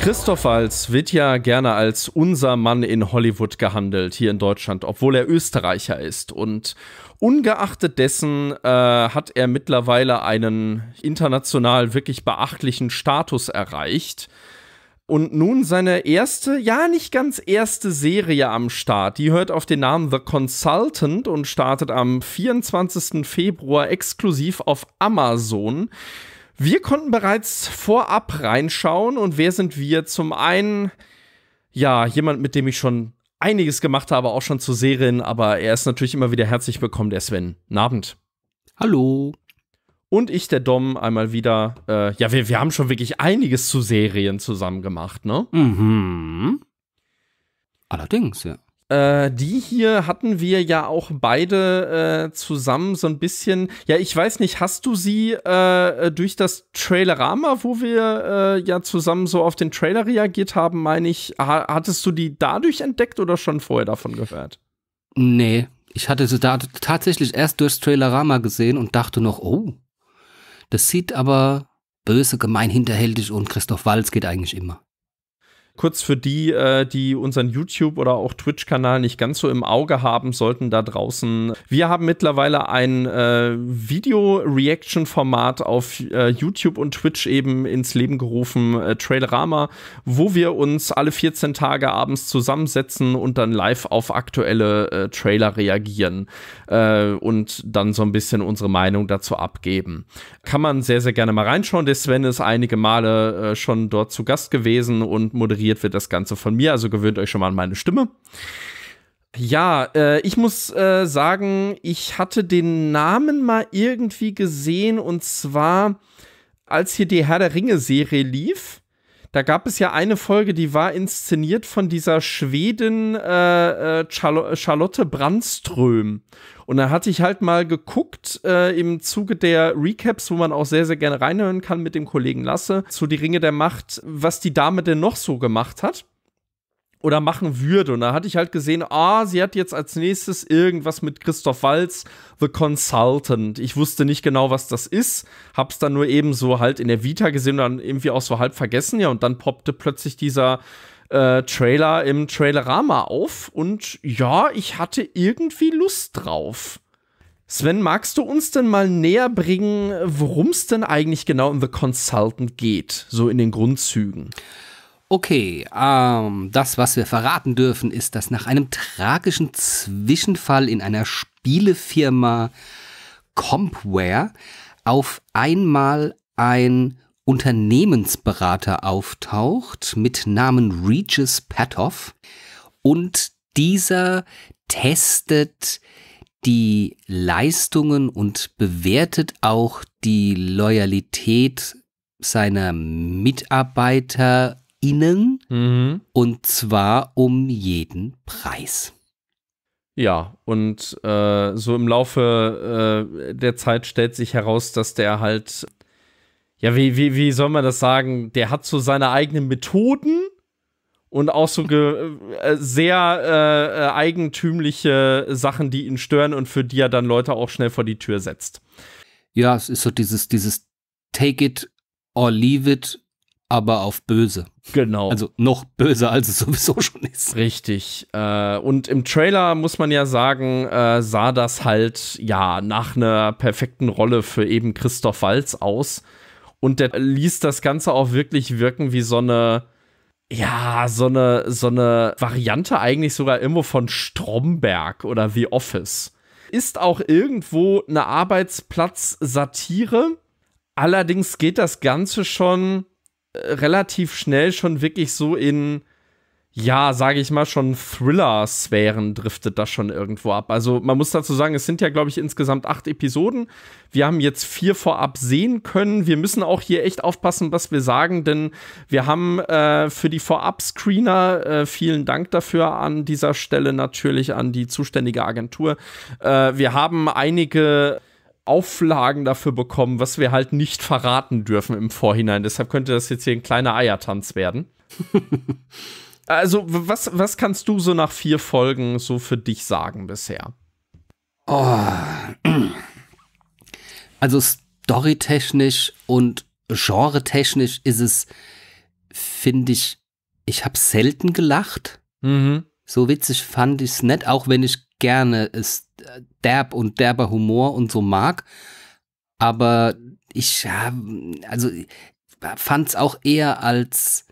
Christoph Walz wird ja gerne als unser Mann in Hollywood gehandelt, hier in Deutschland, obwohl er Österreicher ist. Und ungeachtet dessen äh, hat er mittlerweile einen international wirklich beachtlichen Status erreicht. Und nun seine erste, ja nicht ganz erste Serie am Start. Die hört auf den Namen The Consultant und startet am 24. Februar exklusiv auf Amazon. Wir konnten bereits vorab reinschauen und wer sind wir? Zum einen, ja, jemand, mit dem ich schon einiges gemacht habe, auch schon zu Serien, aber er ist natürlich immer wieder herzlich willkommen, der Sven. Guten Abend. Hallo. Und ich, der Dom, einmal wieder. Äh, ja, wir, wir haben schon wirklich einiges zu Serien zusammen gemacht, ne? Mhm. Allerdings, ja. Äh, die hier hatten wir ja auch beide äh, zusammen so ein bisschen. Ja, ich weiß nicht, hast du sie äh, durch das Trailerama, wo wir äh, ja zusammen so auf den Trailer reagiert haben, meine ich, ha hattest du die dadurch entdeckt oder schon vorher davon gehört? Nee, ich hatte sie da tatsächlich erst durchs Trailerama gesehen und dachte noch, oh, das sieht aber böse, gemein, hinterhältig und Christoph Walz geht eigentlich immer. Kurz für die, äh, die unseren YouTube- oder auch Twitch-Kanal nicht ganz so im Auge haben sollten da draußen. Wir haben mittlerweile ein äh, Video-Reaction-Format auf äh, YouTube und Twitch eben ins Leben gerufen, äh, Trailerama, wo wir uns alle 14 Tage abends zusammensetzen und dann live auf aktuelle äh, Trailer reagieren äh, und dann so ein bisschen unsere Meinung dazu abgeben. Kann man sehr, sehr gerne mal reinschauen. Der Sven ist einige Male äh, schon dort zu Gast gewesen und moderiert moderiert wird das Ganze von mir, also gewöhnt euch schon mal an meine Stimme. Ja, äh, ich muss äh, sagen, ich hatte den Namen mal irgendwie gesehen und zwar, als hier die Herr der Ringe-Serie lief. Da gab es ja eine Folge, die war inszeniert von dieser Schwedin äh, äh Charlotte Brandström. Und da hatte ich halt mal geguckt äh, im Zuge der Recaps, wo man auch sehr, sehr gerne reinhören kann mit dem Kollegen Lasse, zu Die Ringe der Macht, was die Dame denn noch so gemacht hat oder machen würde. Und da hatte ich halt gesehen, ah, sie hat jetzt als nächstes irgendwas mit Christoph Walz, The Consultant. Ich wusste nicht genau, was das ist, hab's dann nur eben so halt in der Vita gesehen und dann irgendwie auch so halb vergessen, ja, und dann poppte plötzlich dieser äh, Trailer im Trailerama auf und ja, ich hatte irgendwie Lust drauf. Sven, magst du uns denn mal näher bringen, worum es denn eigentlich genau in The Consultant geht, so in den Grundzügen? Okay, ähm, das, was wir verraten dürfen, ist, dass nach einem tragischen Zwischenfall in einer Spielefirma Compware auf einmal ein Unternehmensberater auftaucht mit Namen Regis Patoff und dieser testet die Leistungen und bewertet auch die Loyalität seiner MitarbeiterInnen mhm. und zwar um jeden Preis. Ja, und äh, so im Laufe äh, der Zeit stellt sich heraus, dass der halt ja, wie, wie, wie soll man das sagen? Der hat so seine eigenen Methoden und auch so äh, sehr äh, äh, eigentümliche Sachen, die ihn stören und für die er dann Leute auch schnell vor die Tür setzt. Ja, es ist so dieses, dieses Take it or leave it, aber auf böse. Genau. Also noch böser, als es sowieso schon ist. Richtig. Äh, und im Trailer muss man ja sagen, äh, sah das halt ja nach einer perfekten Rolle für eben Christoph Walz aus. Und der ließ das Ganze auch wirklich wirken wie so eine, ja, so eine, so eine Variante eigentlich sogar immer von Stromberg oder The Office. Ist auch irgendwo eine Arbeitsplatz-Satire. Allerdings geht das Ganze schon relativ schnell schon wirklich so in, ja, sage ich mal, schon Thriller-Sphären driftet das schon irgendwo ab. Also man muss dazu sagen, es sind ja, glaube ich, insgesamt acht Episoden. Wir haben jetzt vier vorab sehen können. Wir müssen auch hier echt aufpassen, was wir sagen, denn wir haben äh, für die Vorab-Screener, äh, vielen Dank dafür an dieser Stelle natürlich an die zuständige Agentur. Äh, wir haben einige Auflagen dafür bekommen, was wir halt nicht verraten dürfen im Vorhinein. Deshalb könnte das jetzt hier ein kleiner Eiertanz werden. Also, was, was kannst du so nach vier Folgen so für dich sagen bisher? Oh. Also storytechnisch und genretechnisch ist es, finde ich, ich habe selten gelacht. Mhm. So witzig fand ich es nicht, auch wenn ich gerne es äh, derb und derber Humor und so mag. Aber ich ja, also fand es auch eher als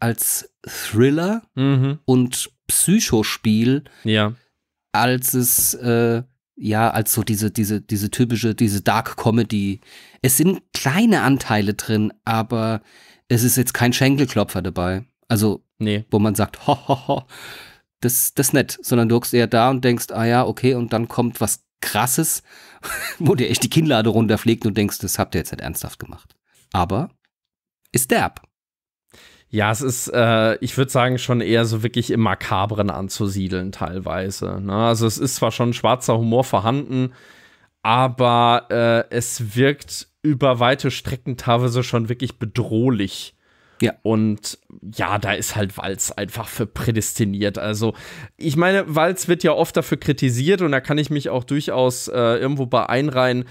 als Thriller Mhm. und Psychospiel, Ja. als es äh, ja als so diese diese diese typische diese Dark Comedy. Es sind kleine Anteile drin, aber es ist jetzt kein Schenkelklopfer dabei. Also Nee. wo man sagt, ho, ho, ho, das das nett, sondern du hockst eher da und denkst, ah ja, okay, und dann kommt was krasses, wo dir echt die Kinnlade runterfliegt und denkst, das habt ihr jetzt nicht ernsthaft gemacht. Aber ist derb. Ja, es ist, äh, ich würde sagen, schon eher so wirklich im Makabren anzusiedeln teilweise. Ne? Also es ist zwar schon schwarzer Humor vorhanden, aber äh, es wirkt über weite Strecken teilweise schon wirklich bedrohlich. Ja. Und ja, da ist halt Walz einfach für prädestiniert. Also, ich meine, Walz wird ja oft dafür kritisiert und da kann ich mich auch durchaus äh, irgendwo bei einreihen,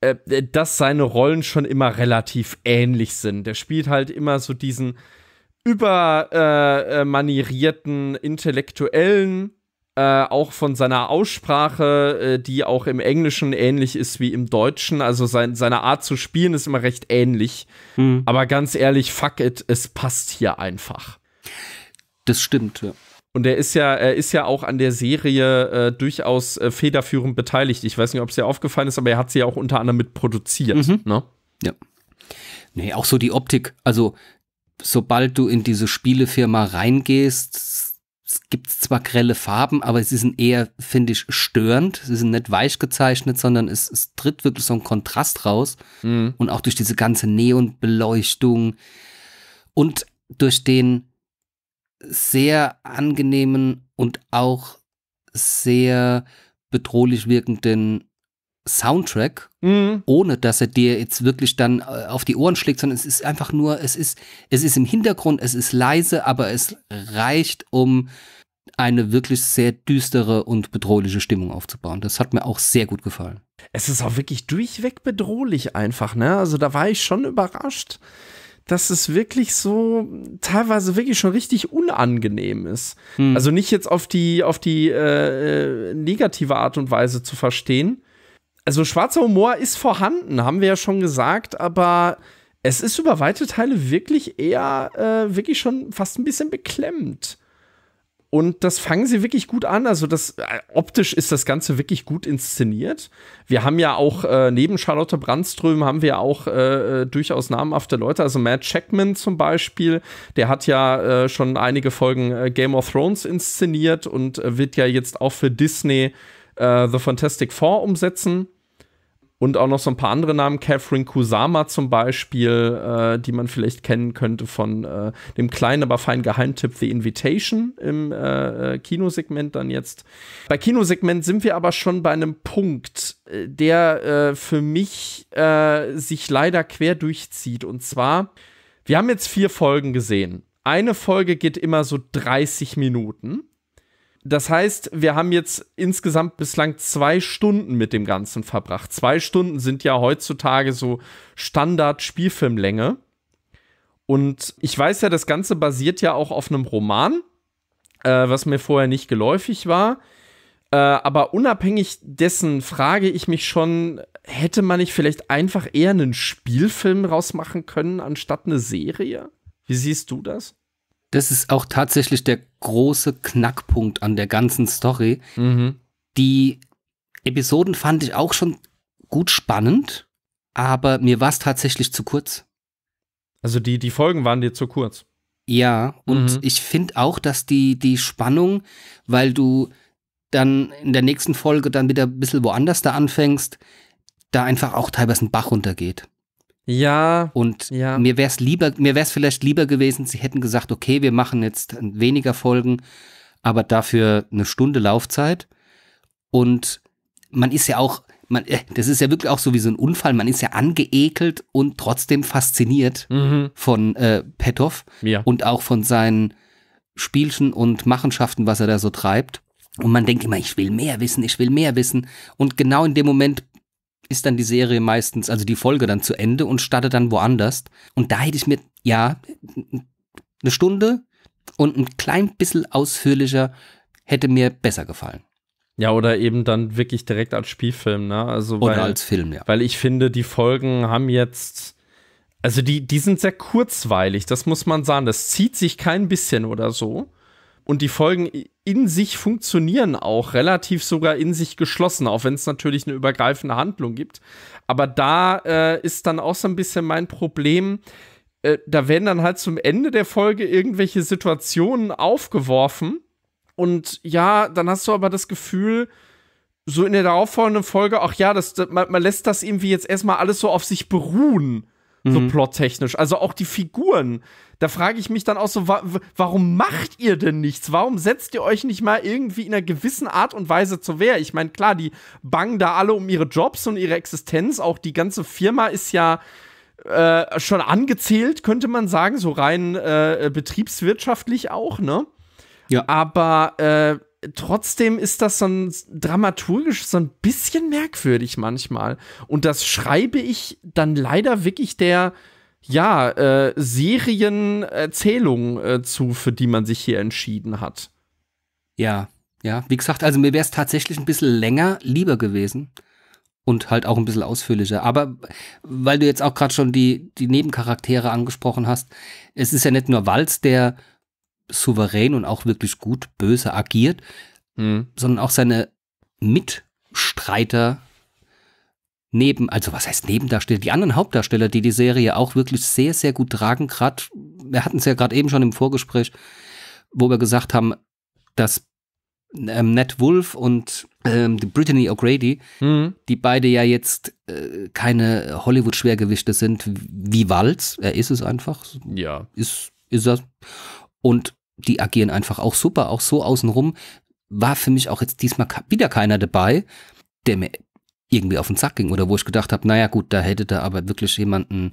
äh, dass seine Rollen schon immer relativ ähnlich sind. Der spielt halt immer so diesen über äh, äh, Intellektuellen, äh, auch von seiner Aussprache, äh, die auch im Englischen ähnlich ist wie im Deutschen. Also sein, seine Art zu spielen ist immer recht ähnlich. Aber ganz ehrlich, fuck it, es passt hier einfach. Das stimmt, ja. Und er ist ja, er ist ja auch an der Serie äh, durchaus äh, federführend beteiligt. Ich weiß nicht, ob es dir aufgefallen ist, aber er hat sie ja auch unter anderem mit produziert. Mhm. Ne? Nee, auch so die Optik. Also, sobald du in diese Spielefirma reingehst, es gibt zwar grelle Farben, aber sie sind eher, finde ich, störend. Sie sind nicht weich gezeichnet, sondern es, es tritt wirklich so ein Kontrast raus. Mhm. Und auch durch diese ganze Neonbeleuchtung und durch den sehr angenehmen und auch sehr bedrohlich wirkenden Soundtrack, Mhm. ohne dass er dir jetzt wirklich dann äh, auf die Ohren schlägt, sondern es ist einfach nur, es ist, es ist im Hintergrund, es ist leise, aber es reicht, um eine wirklich sehr düstere und bedrohliche Stimmung aufzubauen. Das hat mir auch sehr gut gefallen. es ist auch wirklich durchweg bedrohlich einfach, ne? Also da war ich schon überrascht, dass es wirklich so teilweise wirklich schon richtig unangenehm ist. Hm. Also nicht jetzt auf die, auf die äh, äh, negative Art und Weise zu verstehen. Also schwarzer Humor ist vorhanden, haben wir ja schon gesagt, aber es ist über weite Teile wirklich eher, äh, wirklich schon fast ein bisschen beklemmt. Und das fangen sie wirklich gut an. Also, das äh, optisch ist das Ganze wirklich gut inszeniert. Wir haben ja auch äh, neben Charlotte Brandström haben wir auch äh, äh, durchaus namhafte Leute. Also Matt Checkman zum Beispiel, der hat ja äh, schon einige Folgen äh, Game of Thrones inszeniert und wird ja jetzt auch für Disney The Fantastic Four umsetzen. Und auch noch so ein paar andere Namen, Catherine Kusama zum Beispiel, äh, die man vielleicht kennen könnte von äh, dem kleinen, aber feinen Geheimtipp The Invitation im äh, äh, Kinosegment dann jetzt. Bei Kinosegment sind wir aber schon bei einem Punkt, äh, der äh, für mich sich leider quer durchzieht. Und zwar, wir haben jetzt vier Folgen gesehen. Eine Folge geht immer so 30 Minuten. Das heißt, wir haben jetzt insgesamt bislang zwei Stunden mit dem Ganzen verbracht. Zwei Stunden sind ja heutzutage so Standard-Spielfilmlänge. Und ich weiß ja, das Ganze basiert ja auch auf einem Roman, äh, was mir vorher nicht geläufig war. Äh, aber unabhängig dessen frage ich mich schon, hätte man nicht vielleicht einfach eher einen Spielfilm rausmachen können, anstatt eine Serie? Wie siehst du das? Das ist auch tatsächlich der große Knackpunkt an der ganzen Story. Mhm. Die Episoden fand ich auch schon gut spannend, aber mir war es tatsächlich zu kurz. Also die, die Folgen waren dir zu kurz. Ja, und Mhm. ich finde auch, dass die, die Spannung, weil du dann in der nächsten Folge dann wieder ein bisschen woanders da anfängst, da einfach auch teilweise ein Bach runtergeht. Ja, Und Ja. mir wäre es lieber, mir wäre es vielleicht lieber gewesen, sie hätten gesagt, okay, wir machen jetzt weniger Folgen, aber dafür eine Stunde Laufzeit. Und man ist ja auch, man, äh, das ist ja wirklich auch so wie so ein Unfall, man ist ja angeekelt und trotzdem fasziniert mhm. von äh, Petov ja. und auch von seinen Spielchen und Machenschaften, was er da so treibt. Und man denkt immer, ich will mehr wissen, ich will mehr wissen. Und genau in dem Moment ist dann die Serie meistens, also die Folge dann zu Ende und startet dann woanders. Und da hätte ich mir, ja, eine Stunde und ein klein bisschen ausführlicher hätte mir besser gefallen. ja, oder eben dann wirklich direkt als Spielfilm, ne? Also Oder weil, als Film, ja. weil ich finde, die Folgen haben jetzt, also die, die sind sehr kurzweilig, das muss man sagen. Das zieht sich kein bisschen oder so. Und die Folgen in sich funktionieren auch relativ sogar in sich geschlossen, auch wenn es natürlich eine übergreifende Handlung gibt. Aber da äh, ist dann auch so ein bisschen mein Problem. Äh, da werden dann halt zum Ende der Folge irgendwelche Situationen aufgeworfen. Und ja, dann hast du aber das Gefühl, so in der darauffolgenden Folge, ach ja, das, man, man lässt das irgendwie jetzt erstmal alles so auf sich beruhen, so Mhm. plottechnisch. Also auch die Figuren. Da frage ich mich dann auch so, wa warum macht ihr denn nichts? Warum setzt ihr euch nicht mal irgendwie in einer gewissen Art und Weise zur Wehr? Ich meine, klar, die bangen da alle um ihre Jobs und ihre Existenz. Auch die ganze Firma ist ja äh, schon angezählt, könnte man sagen, so rein äh, betriebswirtschaftlich auch, ne? Ja. Aber äh, trotzdem ist das so ein dramaturgisch so ein bisschen merkwürdig manchmal. Und das schreibe ich dann leider wirklich der ja, äh, Serienerzählung äh, zu, für die man sich hier entschieden hat. Ja, ja. Wie gesagt, also mir wäre es tatsächlich ein bisschen länger lieber gewesen. Und halt auch ein bisschen ausführlicher. Aber weil du jetzt auch gerade schon die, die Nebencharaktere angesprochen hast, es ist ja nicht nur Walz, der souverän und auch wirklich gut böse agiert, Hm. sondern auch seine Mitstreiter neben, also was heißt Nebendarsteller, die anderen Hauptdarsteller, die die Serie auch wirklich sehr, sehr gut tragen. Gerade, wir hatten es ja gerade eben schon im Vorgespräch, wo wir gesagt haben, dass ähm, Ned Wolf und ähm, die Brittany O'Grady, Hm. die beide ja jetzt äh, keine Hollywood-Schwergewichte sind wie Walz, er ist es einfach, Ja. ist, ist er. Und die agieren einfach auch super, auch so außenrum. War für mich auch jetzt diesmal wieder keiner dabei, der mir irgendwie auf den Sack ging oder wo ich gedacht habe, naja gut, da hätte da aber wirklich jemanden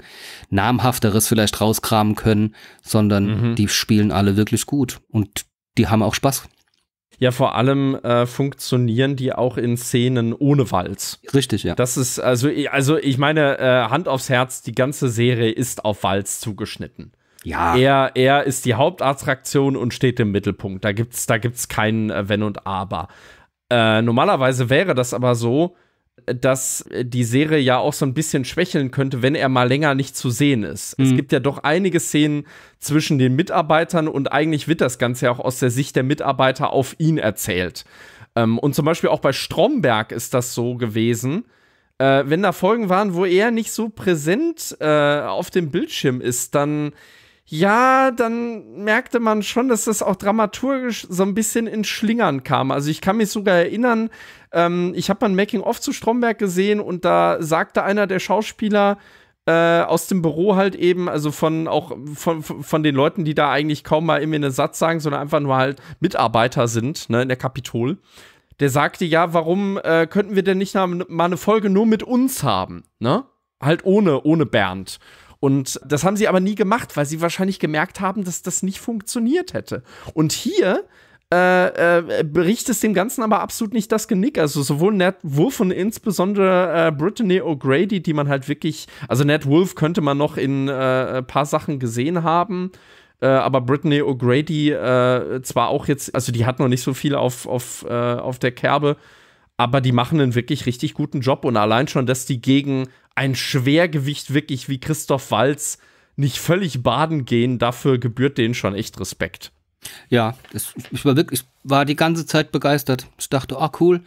namhafteres vielleicht rauskramen können, sondern Mhm. die spielen alle wirklich gut und die haben auch Spaß. Ja, vor allem äh, funktionieren die auch in Szenen ohne Walz. Richtig, ja. Das ist, also, ich- also ich meine, äh, Hand aufs Herz, die ganze Serie ist auf Walz zugeschnitten. Ja, Er, er ist die Hauptattraktion und steht im Mittelpunkt. Da gibt's, da gibt's kein äh, Wenn und Aber. Äh, normalerweise wäre das aber so, dass die Serie ja auch so ein bisschen schwächeln könnte, wenn er mal länger nicht zu sehen ist. Es Mhm. gibt ja doch einige Szenen zwischen den Mitarbeitern und eigentlich wird das Ganze ja auch aus der Sicht der Mitarbeiter auf ihn erzählt. Ähm, und zum Beispiel auch bei Stromberg ist das so gewesen. Äh, wenn da Folgen waren, wo er nicht so präsent äh, auf dem Bildschirm ist, dann ja, dann merkte man schon, dass das auch dramaturgisch so ein bisschen in Schlingern kam. Also ich kann mich sogar erinnern, ähm, ich habe mal ein Making-of zu Stromberg gesehen und da sagte einer der Schauspieler äh, aus dem Büro halt eben, also von auch von, von den Leuten, die da eigentlich kaum mal irgendwie einen Satz sagen, sondern einfach nur halt Mitarbeiter sind, ne, in der Kapitol. Der sagte, ja, warum äh, könnten wir denn nicht mal eine Folge nur mit uns haben, ne? Halt ohne, ohne Bernd. Und das haben sie aber nie gemacht, weil sie wahrscheinlich gemerkt haben, dass das nicht funktioniert hätte. Und hier äh, äh, bricht es dem Ganzen aber absolut nicht das Genick. Also sowohl Ned Wolf und insbesondere äh, Brittany O'Grady, die man halt wirklich, also Ned Wolf könnte man noch in äh, ein paar Sachen gesehen haben. Äh, aber Brittany O'Grady äh, zwar auch jetzt, also die hat noch nicht so viel auf, auf, auf der Kerbe, aber die machen einen wirklich richtig guten Job und allein schon, dass die gegen ein Schwergewicht wirklich wie Christoph Walz nicht völlig baden gehen, dafür gebührt denen schon echt Respekt. Ja, das, ich war wirklich, ich war die ganze Zeit begeistert. Ich dachte, ah cool,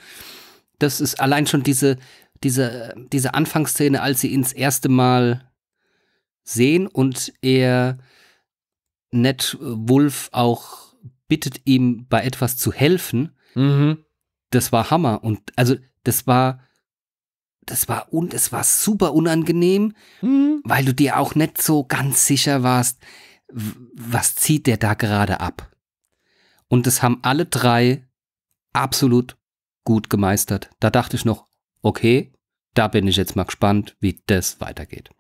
das ist allein schon diese, diese, diese Anfangsszene, als sie ihn das erste Mal sehen und er Ned Wolf auch bittet ihm bei etwas zu helfen, Mhm. Das war Hammer. Und also das war, das war und es war super unangenehm, Mhm. weil du dir auch nicht so ganz sicher warst, was zieht der da gerade ab. Und das haben alle drei absolut gut gemeistert. Da dachte ich noch, okay, da bin ich jetzt mal gespannt, wie das weitergeht.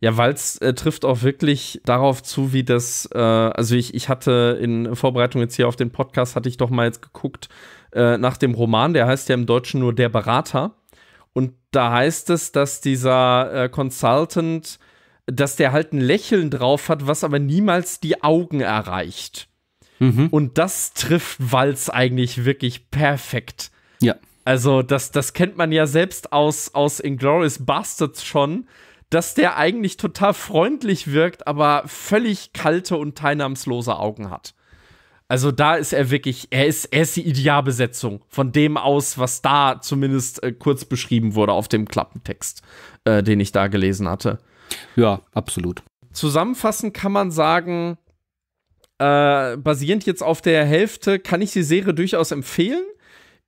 Ja, weil es äh, trifft auch wirklich darauf zu, wie das, äh, also ich, ich hatte in Vorbereitung jetzt hier auf den Podcast, hatte ich doch mal jetzt geguckt äh, nach dem Roman, der heißt ja im Deutschen nur Der Berater. Und da heißt es, dass dieser äh, Consultant, dass der halt ein Lächeln drauf hat, was aber niemals die Augen erreicht. Mhm. Und das trifft Walz eigentlich wirklich perfekt. Ja. Also, das, das kennt man ja selbst aus, aus Inglourious Bastards schon, dass der eigentlich total freundlich wirkt, aber völlig kalte und teilnahmslose Augen hat. Also da ist er wirklich, er ist, er ist die Idealbesetzung von dem aus, was da zumindest äh, kurz beschrieben wurde auf dem Klappentext, äh, den ich da gelesen hatte. Ja, absolut. Zusammenfassend kann man sagen, äh, basierend jetzt auf der Hälfte, kann ich die Serie durchaus empfehlen.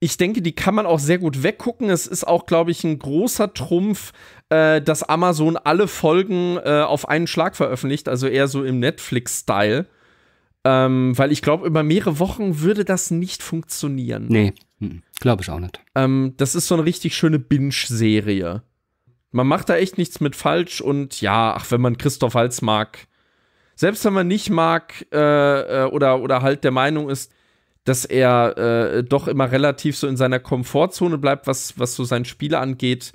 Ich denke, die kann man auch sehr gut weggucken. Es ist auch, glaube ich, ein großer Trumpf, äh, dass Amazon alle Folgen äh, auf einen Schlag veröffentlicht, also eher so im Netflix-Style. Ähm, weil ich glaube, über mehrere Wochen würde das nicht funktionieren. Nee, glaube ich auch nicht. Ähm, das ist so eine richtig schöne Binge-Serie. Man macht da echt nichts mit falsch und ja, ach, wenn man Christoph Waltz mag, selbst wenn man nicht mag äh, äh, oder, oder halt der Meinung ist, dass er äh, doch immer relativ so in seiner Komfortzone bleibt, was, was so sein Spiel angeht.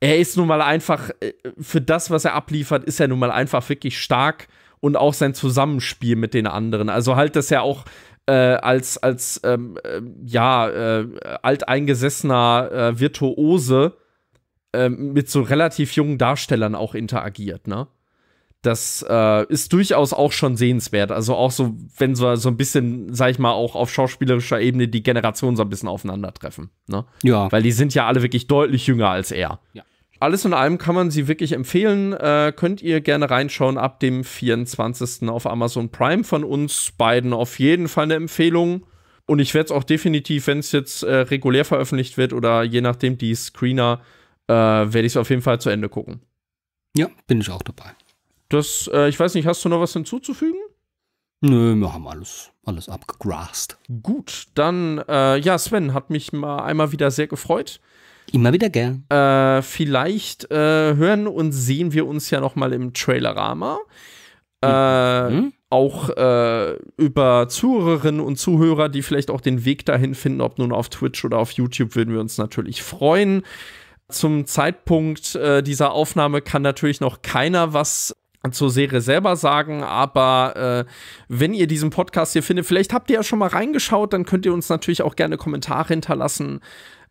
Er ist nun mal einfach, äh, für das, was er abliefert, ist er nun mal einfach wirklich stark und auch sein Zusammenspiel mit den anderen. Also halt, dass er auch äh, als, als ähm, äh, ja, äh, alteingesessener äh, Virtuose äh, mit so relativ jungen Darstellern auch interagiert, ne? Das äh, ist durchaus auch schon sehenswert. Also auch so, wenn so, so ein bisschen, sag ich mal, auch auf schauspielerischer Ebene die Generationen so ein bisschen aufeinandertreffen. Ne? Ja, Weil die sind ja alle wirklich deutlich jünger als er. Ja. Alles in allem kann man sie wirklich empfehlen. Äh, könnt ihr gerne reinschauen ab dem 24. auf Amazon Prime von uns beiden auf jeden Fall eine Empfehlung. Und ich werde es auch definitiv, wenn es jetzt äh, regulär veröffentlicht wird oder je nachdem die Screener, äh, werde ich es auf jeden Fall zu Ende gucken. ja, bin ich auch dabei. Das, äh, ich weiß nicht, hast du noch was hinzuzufügen? Nö, wir haben alles, alles abgegrast. Gut, dann, äh, ja, Sven, hat mich mal einmal wieder sehr gefreut. Immer wieder gern. Äh, vielleicht äh, hören und sehen wir uns ja noch mal im Trailerama. Äh, Mhm. Auch äh, über Zuhörerinnen und Zuhörer, die vielleicht auch den Weg dahin finden, ob nun auf Twitch oder auf YouTube, würden wir uns natürlich freuen. Zum Zeitpunkt äh, dieser Aufnahme kann natürlich noch keiner was zur Serie selber sagen, aber äh, wenn ihr diesen Podcast hier findet, vielleicht habt ihr ja schon mal reingeschaut, dann könnt ihr uns natürlich auch gerne Kommentare hinterlassen,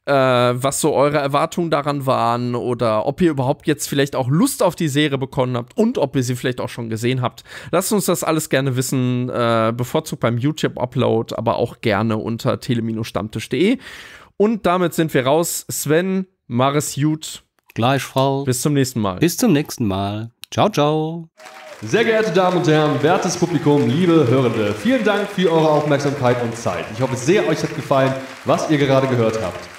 äh, was so eure Erwartungen daran waren oder ob ihr überhaupt jetzt vielleicht auch Lust auf die Serie bekommen habt und ob ihr sie vielleicht auch schon gesehen habt. Lasst uns das alles gerne wissen, äh, bevorzugt beim YouTube-Upload, aber auch gerne unter tele-stammtisch.de. Und damit sind wir raus. Sven, Maris Jut, Gleichfalls. bis zum nächsten Mal. Bis zum nächsten Mal. Ciao, ciao. Sehr geehrte Damen und Herren, wertes Publikum, liebe Hörende, vielen Dank für eure Aufmerksamkeit und Zeit. Ich hoffe sehr, euch hat gefallen, was ihr gerade gehört habt.